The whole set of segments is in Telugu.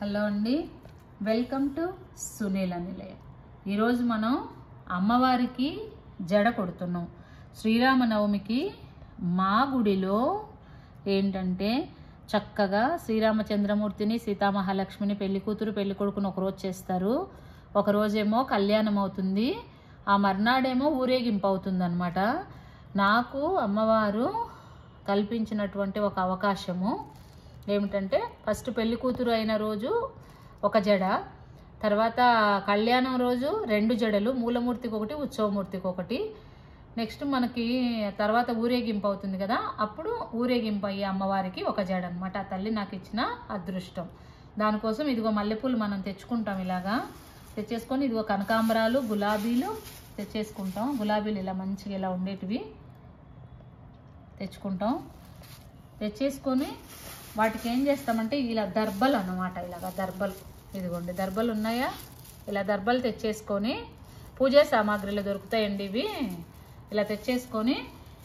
హలో అండి. వెల్కమ్ టు సునీల నిలయ ఈరోజు మనం అమ్మవారికి జడ కొడుతున్నాం. శ్రీరామనవమికి మా గుడిలో ఏంటంటే చక్కగా శ్రీరామచంద్రమూర్తిని సీతామహాలక్ష్మిని పెళ్ళి కూతురు పెళ్ళి కొడుకుని ఒకరోజు చేస్తారు. ఒకరోజేమో కళ్యాణం అవుతుంది ఆ మర్నాడేమో ఊరేగింపు అవుతుందన్నమాట నాకు అమ్మవారు కల్పించినటువంటి ఒక అవకాశము. ఏమిటంటే ఫస్ట్ పెళ్ళి కూతురు అయిన రోజు ఒక జడ తర్వాత కళ్యాణం రోజు రెండు జడలు మూలమూర్తికి ఒకటి ఉత్సవమూర్తికి ఒకటి. నెక్స్ట్ మనకి తర్వాత ఊరేగింపు అవుతుంది కదా అప్పుడు ఊరేగింపు అయ్యే అమ్మవారికి ఒక జడ అనమాట ఆ తల్లి నాకు ఇచ్చిన అదృష్టం. దానికోసం ఇదిగో మల్లెపూలు మనం తెచ్చుకుంటాం ఇలాగా. తెచ్చేసుకొని ఇదిగో కనకాంబరాలు గులాబీలు తెచ్చేసుకుంటాం. గులాబీలు ఇలా మంచిగా ఇలా ఉండేటివి తెచ్చుకుంటాం. తెచ్చేసుకొని వాటికి ఏం చేస్తామంటే ఇలా దర్బలు అన్నమాట ఇలాగ దర్బలు. ఇదిగోండి దర్బలు ఉన్నాయా? ఇలా దర్బలు తెచ్చేసుకొని పూజా సామాగ్రిలు దొరుకుతాయండి ఇవి. ఇలా తెచ్చేసుకొని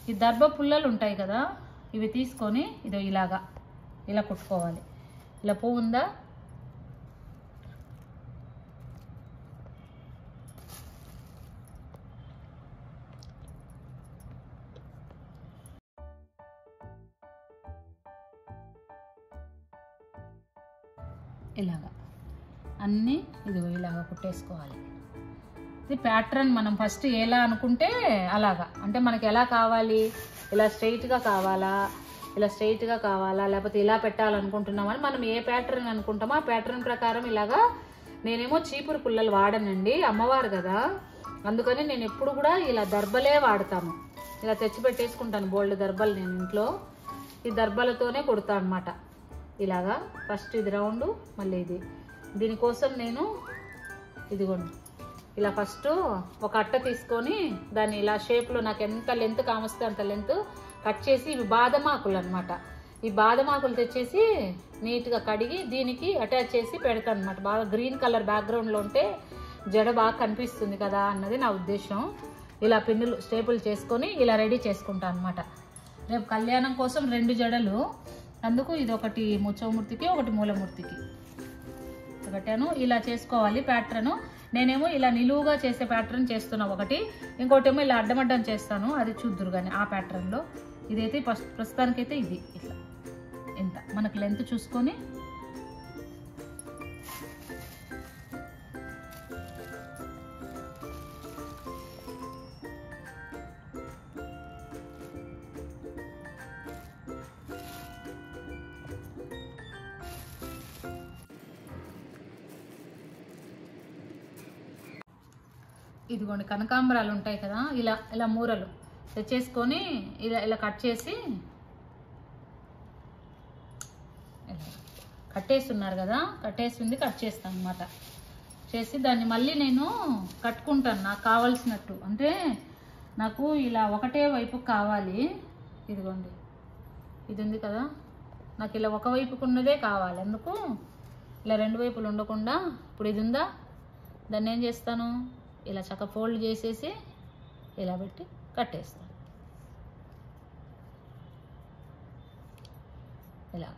ఈ దర్బ పుల్లలు ఉంటాయి కదా ఇవి తీసుకొని ఇదో ఇలాగా ఇలా కుట్టుకోవాలి. ఇలా పువ్వు ఉందా? కుట్టేసుకోవాలి. ఇది ప్యాటర్న్ మనం ఫస్ట్ ఎలా అనుకుంటే అలాగా. అంటే మనకి ఎలా కావాలి? ఇలా స్ట్రైట్గా కావాలా? ఇలా స్ట్రైట్గా కావాలా? లేకపోతే ఇలా పెట్టాలనుకుంటున్నామని మనం ఏ ప్యాటర్న్ అనుకుంటామో ఆ ప్యాటర్న్ ప్రకారం ఇలాగా నేనేమో చీపురు పుల్లలు వాడనండి. అమ్మవారు కదా. అందుకని నేను ఎప్పుడు కూడా ఇలా దర్బలే వాడతాను. ఇలా తెచ్చి పెట్టేసుకుంటాను బోల్డ్ దర్బలు నేను ఇంట్లో. ఈ దర్బలతోనే కుడతా అనమాట ఇలాగా ఫస్ట్ ఇది రౌండ్ మళ్ళీ ఇది. దీనికోసం నేను ఇదిగోండి. ఇలా ఫస్ట్ ఒక అట్ట తీసుకొని దాన్ని ఇలా షేప్లో నాకు ఎంత లెంత్ కామొస్తే అంత లెంత్ కట్ చేసి ఇవి బాదమాకులు అనమాట ఈ బాదమాకులు తెచ్చేసి నీట్గా కడిగి దీనికి అటాచ్ చేసి పెడతాను అనమాట బాగా గ్రీన్ కలర్ బ్యాక్గ్రౌండ్లో ఉంటే జడ బాగా కనిపిస్తుంది కదా అన్నది నా ఉద్దేశం. ఇలా పిన్నులు స్టేపుల్ చేసుకొని ఇలా రెడీ చేసుకుంటాను అనమాట రేపు కళ్యాణం కోసం రెండు జడలు. అందుకు ఇది ఒకటి ముచ్చవమూర్తికి ఒకటి మూలమూర్తికి. పెట్టాను ఇలా చేసుకోవాలి ప్యాటర్న్. నేనేమో ఇలా నిలువుగా చేసే ప్యాటర్న్ చేస్తున్నా ఒకటి. ఇంకోటేమో ఇలా అడ్డమడ్డం చేస్తాను. అది చూద్దురు కానీ ఆ ప్యాటర్న్లో. ఇదైతే ఫస్ట్ ప్రస్తుతానికైతే ఇది. ఇట్లా. ఎంత? మనకు లెంత్ చూసుకొని ఇదిగోండి కనకాంబరాలు ఉంటాయి కదా ఇలా ఇలా మూరలు. తెచ్చేసుకొని ఇలా ఇలా కట్ చేసి కట్టేస్తున్నారు కదా కట్టేసింది కట్ చేస్తాను అనమాట చేసి దాన్ని మళ్ళీ నేను కట్టుకుంటాను నాకు కావాల్సినట్టు. అంటే నాకు ఇలా ఒకటే వైపు కావాలి. ఇదిగోండి. ఇది ఉంది కదా. నాకు ఇలా ఒక ఉన్నదే కావాలి. ఎందుకు? ఇలా రెండు వైపులు ఉండకుండా. ఇప్పుడు ఇది ఉందా దాన్ని ఏం చేస్తాను? ఇలా చక్క ఫోల్డ్ చేసేసి ఇలా పెట్టి కట్టేస్తాను. ఇలా.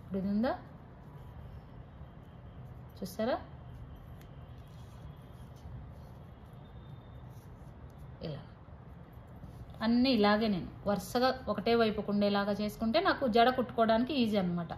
ఇప్పుడు ఇది ఉందా? చూస్తారా? ఇలా. అన్నీ ఇలాగే నేను వరుసగా ఒకటే వైపుకు ఉండేలాగా చేసుకుంటే నాకు జడ కుట్టుకోవడానికి ఈజీ అనమాట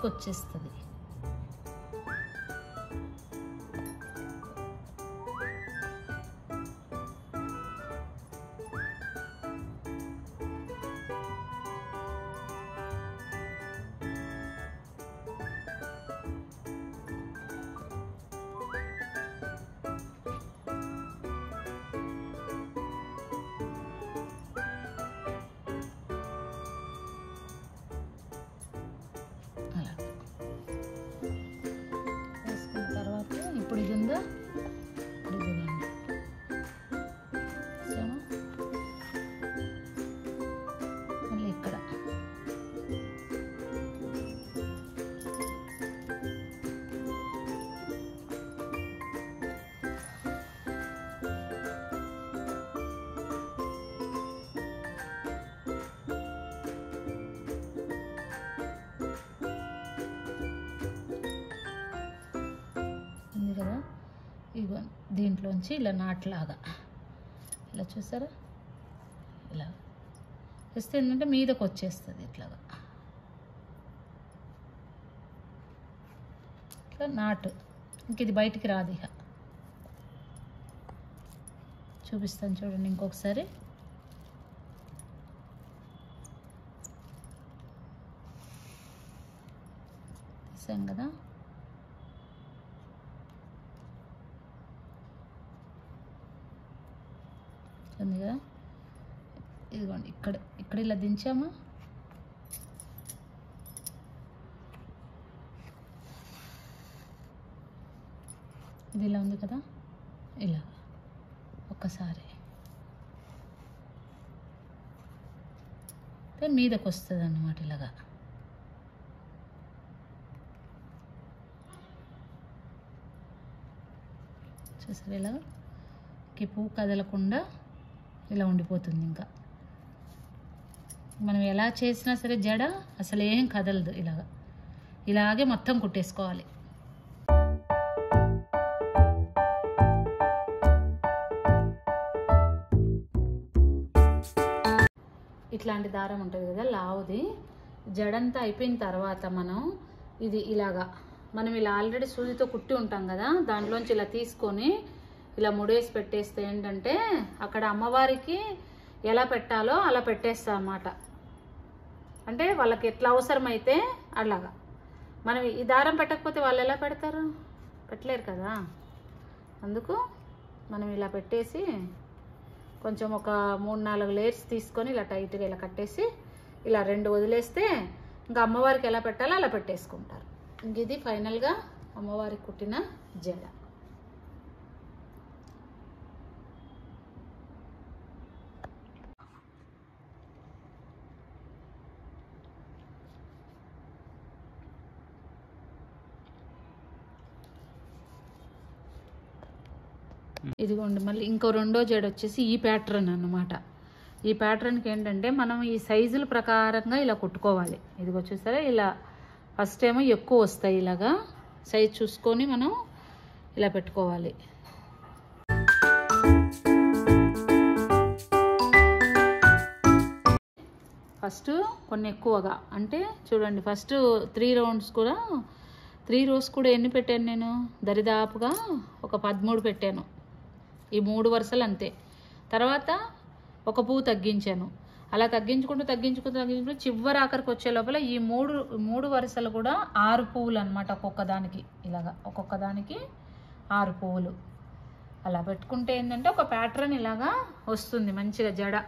బయటకు వచ్చేస్తుంది ఇగో దీంట్లోంచి ఇలా నాట్లాగా. ఇలా చూసారా? ఇలా. వేస్తే ఏంటంటే మీదకి వచ్చేస్తుంది ఇట్లాగా. ఇట్లా నాటు. ఇంక ఇది బయటికి రాదు ఇక. చూపిస్తాను చూడండి ఇంకొకసారి. తీసాం కదా? ఉంది కదా? ఇదిగోండి ఇక్కడ ఇక్కడ ఇలా దించామా. ఇది ఇలా ఉంది కదా? ఇలా ఒక్కసారి. అంటే మీదకి వస్తుంది అన్నమాట ఇలాగా. చూసారు ఇలా పువ్వు కదలకుండా ఇలా ఉండిపోతుంది ఇంకా. మనం ఎలా చేసినా సరే జడ అసలు ఏం కదలదు ఇలాగా. ఇలాగే మొత్తం కుట్టేసుకోవాలి. ఇట్లాంటి దారం ఉంటుంది కదా లావుది. జడంతా అయిపోయిన తర్వాత మనం ఇది ఇలాగా. మనం ఇలా ఆల్రెడీ సూదితో కుట్టి ఉంటాం కదా దాంట్లోంచి ఇలా తీసుకొని ఇలా ముడేసి పెట్టేస్తే ఏంటంటే అక్కడ అమ్మవారికి ఎలా పెట్టాలో అలా పెట్టేస్తా అన్నమాట. అంటే వాళ్ళకి ఎట్లా అవసరమైతే అలాగా. మనం ఈ దారం పెట్టకపోతే వాళ్ళు ఎలా పెడతారు? పెట్టలేరు కదా. అందుకు మనం ఇలా పెట్టేసి కొంచెం ఒక మూడు నాలుగు లేయర్స్ తీసుకొని ఇలా టైట్గా ఇలా కట్టేసి ఇలా రెండు వదిలేస్తే ఇంకా అమ్మవారికి ఎలా పెట్టాలో అలా పెట్టేసుకుంటారు. ఇంక ఇది ఫైనల్గా అమ్మవారికి కుట్టిన జడ. ఇదిగోండి మళ్ళీ ఇంకో రెండో జడ వచ్చేసి ఈ ప్యాటర్న్ అన్నమాట. ఈ ప్యాటర్న్కి ఏంటంటే మనం ఈ సైజుల ప్రకారంగా ఇలా కుట్టుకోవాలి. ఇదిగో చూసారా ఇలా ఫస్ట్ ఏమో ఎక్కువ వస్తాయి ఇలాగా. సైజ్ చూసుకొని మనం ఇలా పెట్టుకోవాలి. ఫస్ట్ కొన్ని ఎక్కువగా అంటే చూడండి ఫస్ట్ త్రీ రౌండ్స్ కూడా త్రీ రోస్ కూడా ఎన్ని పెట్టాను నేను? దరిదాపుగా ఒక పదమూడు పెట్టాను. ఈ మూడు వరుసలు అంతే. తర్వాత ఒక పువ్వు తగ్గించాను. అలా తగ్గించుకుంటూ తగ్గించుకుంటూ తగ్గించుకుంటూ చివరి ఆఖరికి వచ్చే లోపల ఈ మూడు మూడు వరుసలు కూడా ఆరు పువ్వులు అనమాట ఒక్కొక్క దానికి. ఇలాగా ఒక్కొక్క దానికి ఆరు పువ్వులు. అలా పెట్టుకుంటే ఏంటంటే ఒక ప్యాటర్న్ ఇలాగా వస్తుంది మంచిగా జడ.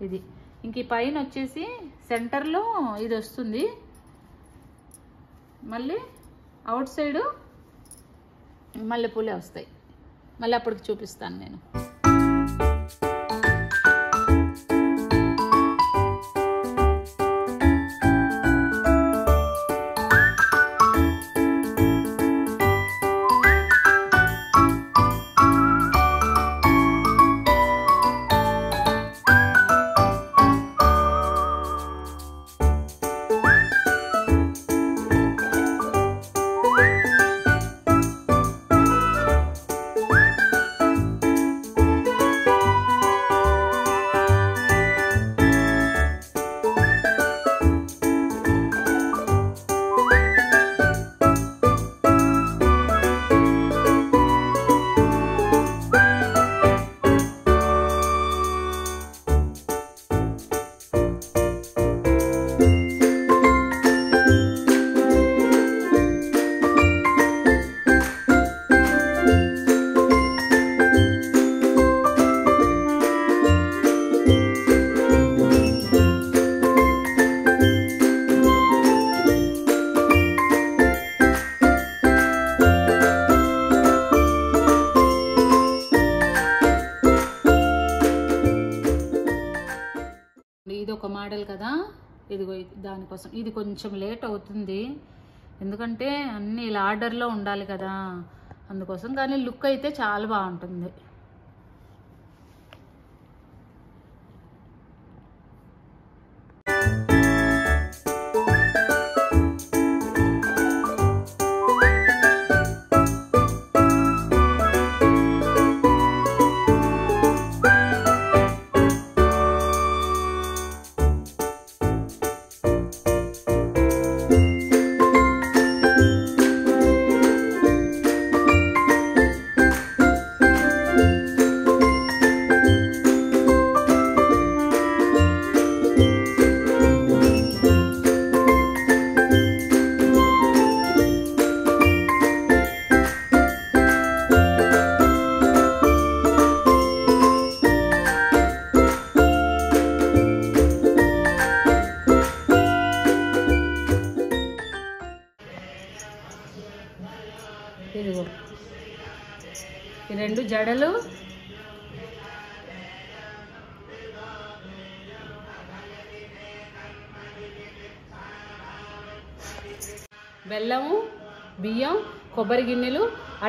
ఇది ఇంక ఈ పైన వచ్చేసి సెంటర్లో ఇది వస్తుంది. మళ్ళీ అవుట్ సైడు మల్లెపూలే వస్తాయి. మళ్ళీ అప్పటికి చూపిస్తాను నేను. దానికోసం ఇది కొంచెం లేట్ అవుతుంది. ఎందుకంటే అన్నీ ఇలా ఆర్డర్లో ఉండాలి కదా. అందుకోసం కానీ లుక్ అయితే చాలా బాగుంటుంది.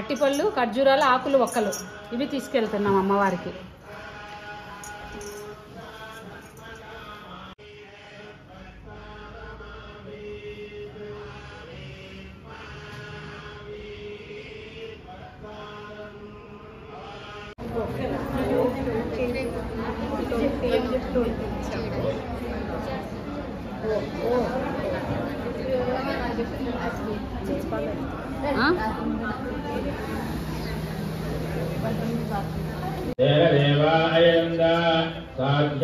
అట్టిపళ్ళు ఖర్జూరాలు ఆకులు ఒక్కలు ఇవి తీసుకెళ్తున్నాం అమ్మవారికి ఆ? देवदेवायन्द साध्या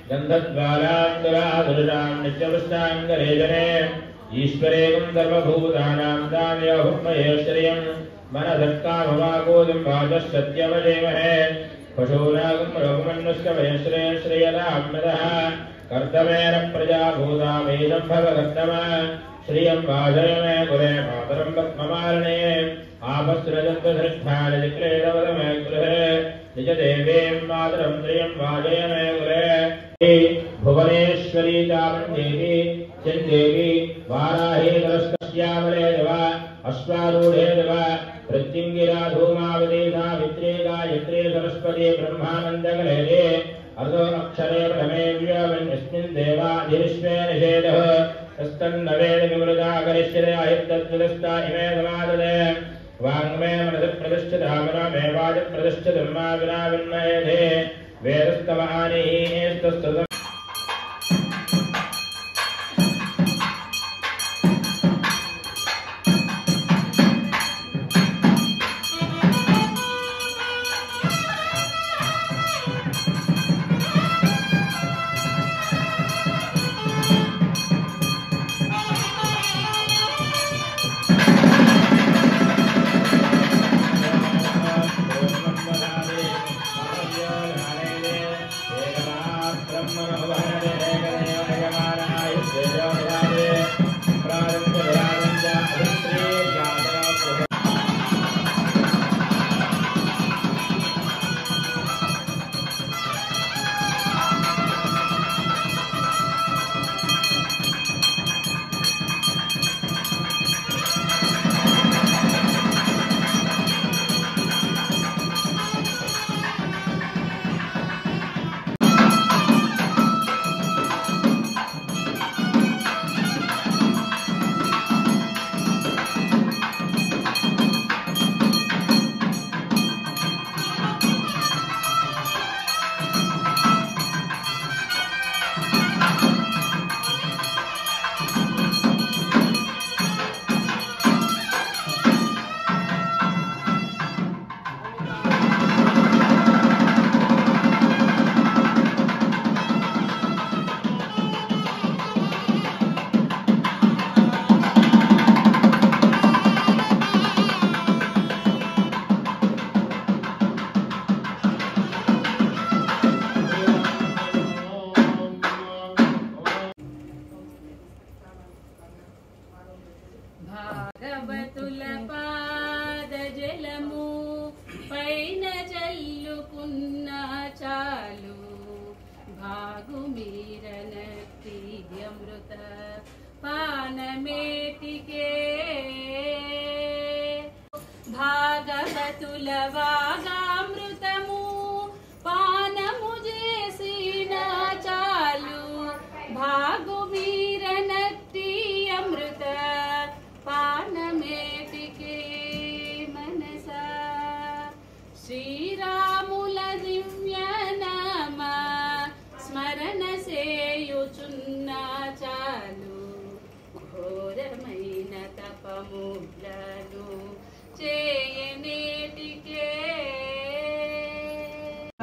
गन्धद्वारान्तराधुराम् नित्यवस्ताङ्गरेजने ईश्वरेकम् सर्वभूतानाम् दामयोहुमहेश्वर्यम् मनधत्कामवाकोदम् वाचसत्यवजेमहे पशूनागम् रघुमन्नुश्च वयश्रेयश्रियदात्मदः कर्तमेन प्रजाभूतामेदम् भवकर्तम श्रियम् वाचयमे कुले मातरम् पद्ममारणे आपस्रजन्तसृष्ठालजिक्लेदवदमे गृहे निजदेवीम् मातरम् श्रियम् वाचयमे कुले अश्वारूढे गायत्री सरस्वती ब्रह्मानन्दकले अर्धो अक्षरे प्रमे व्योमन्यस्मिन् देवाधिविश्वे निषेधः तस्तन्नवेद विमृता करिष्यते अहितद्विदस्ता इमे समाददे वाङ्मे मनसि प्रतिष्ठिता मनमेवाच प्रतिष्ठितम् मा विना विन्मयेधे वेदस्तवारे एस्तदा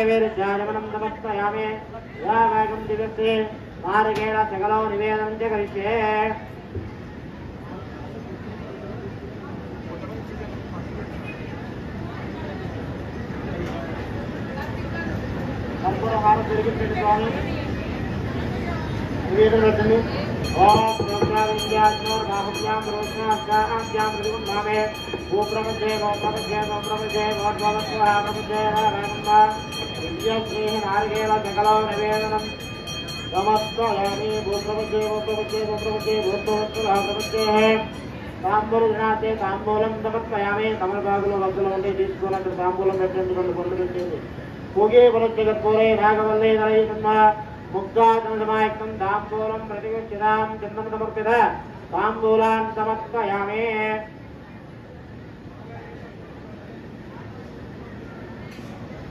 देवीरुद्राजमनं नमस्कयामि यामेकं दिवसे मार्गेण सकलो निवेदनं च करिष्ये निवेदनवचने ॐ प्रोत्राविन्द्यात्मोर्बाहुभ्यां रोषणाभ्यां प्रतिगुं भावे गोप्रपद्ये गोप्रपद्ये गोप्रपद्ये गोप्रपद्ये गोप्रपद्ये गोप्रपद्ये గోప్రపంచే గోద్భవస్వ ప్రపంచే హరవేనంద విద్యశ్రీ నారికేళ సకలో నివేదనం సమస్తయామి భూప్రపంచే గోప్రపంచే గోప్రపంచే భూత్వస్వ ప్రపంచే తాంబూలం సమర్పయామి. తమలపాకులు వద్దులు ఉండి తీసుకోవాలంటే తాంబూలం పెట్టండి రెండు పండ్లు పొగే పూగే పురస్కర్పూరే రాగవల్లే నరయసమ్మ తాంబూలం ప్రతిగచ్చిదాం చందం సమర్పిత. తాంబూలాన్ సమర్పయామి.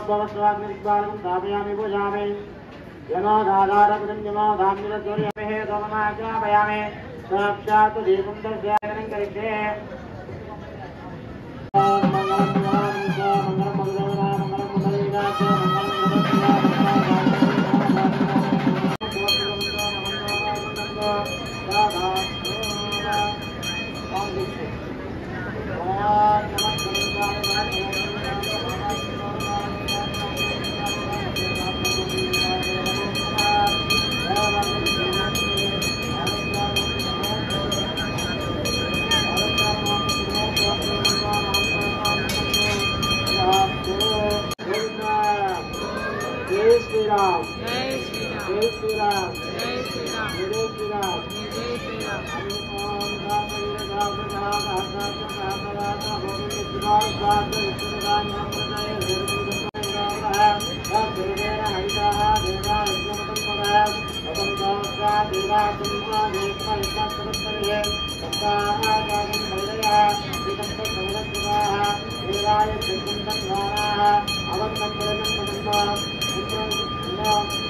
तत्पवस्वाग्निरिक्बालं स्थापयामि पूजामि यमाधाधारपुरञ्जमाधाग्निरज्वल्यमहे दोमनाग्रापयामि साक्षात् दीपं दर्शयागनं करिष्ये श्री राम जय श्री राम जय श्री राम जय श्री राम ओम गापीर गापना गाता गापना गा गोविंद शिवाय गात श्रीराम नमः गुरुदेव नमः गुरुदेव हरिदाह देवा हरिजन नमः ओम गापना देवा तुम्हा देवा इतना सर्वत्र सत्ताहा गागन भैरया दिगंत भगवत शिवाह देवाय जगन्तं वाराह अवन्तं प्रणं नमः पुत्रं नमः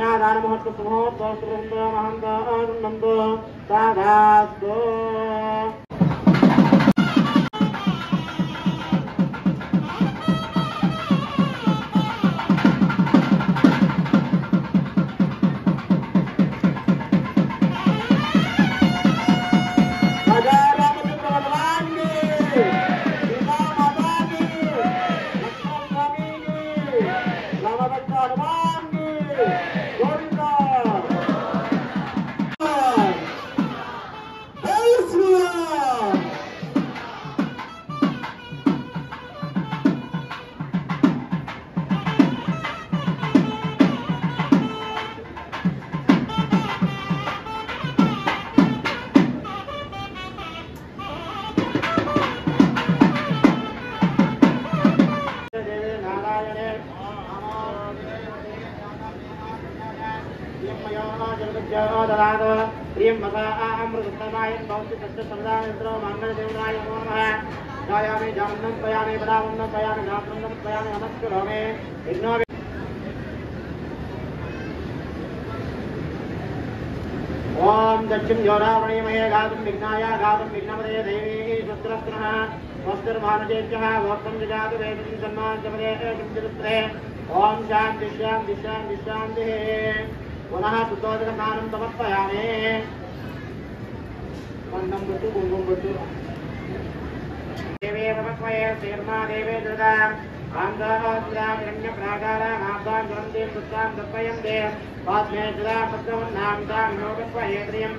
ज्ञादानमोत्सुभो दोस्तुभ्यमहं दो साधा साधास्तु मृत्युञ्जोरावणीमये घातुं विघ्नाय घातुं विघ्नपदे देवी स्वस्त्रस्त्रः वस्त्रभानुचेत्यः भोक्तं जजातु वेदिं सन्मानसपदे किञ्चिदुत्तरे ॐ शान्ति शान्ति शान्ति शान्तिः पुनः शुद्धोदकपानं समर्पयामि मन्दं पृतु कुङ्कुं पृतु देवे प्रपक्वये शेर्मा देवे दृता आन्दाहाग्राम्यप्राकारामाब्दां ज्वलन्तीं पुत्रां तर्पयन्ते पाद्मे जला पत्रवन्नां तां लोकत्वहेत्रियम्